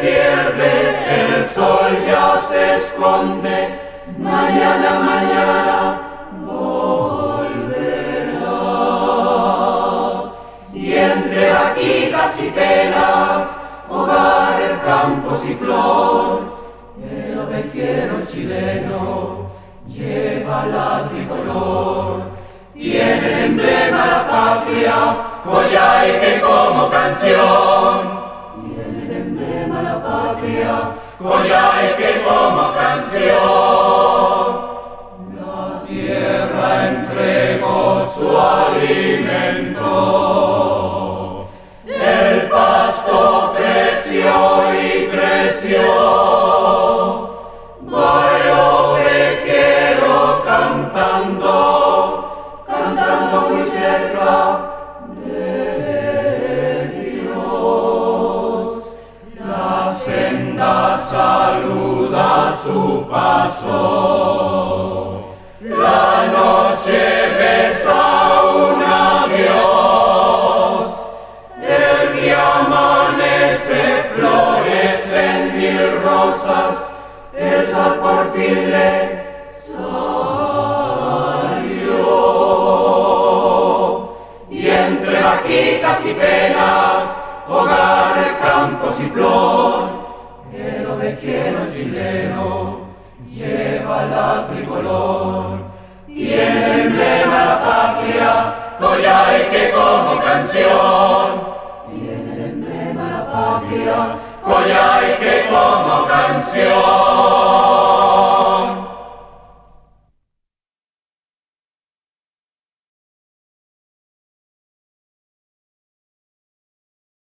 pierde, el sol ya se esconde, mañana, mañana volverá. Y entre vaquitas y penas, hogar, campos y flor, el ovejero chileno lleva la tricolor. Tiene emblema la patria, Coyhaique como canción. Emblema la patria, que como canción. La tierra entregó su alimento. Su paso. La noche besa un adiós. El día amanece, florecen mil rosas. Sol por fin le salió. Y entre vaquitas y penas, hogar, campos y flor ovejero chileno lleva la tricolor. Tiene el emblema la patria, que como canción. Tiene el emblema la patria, que como canción.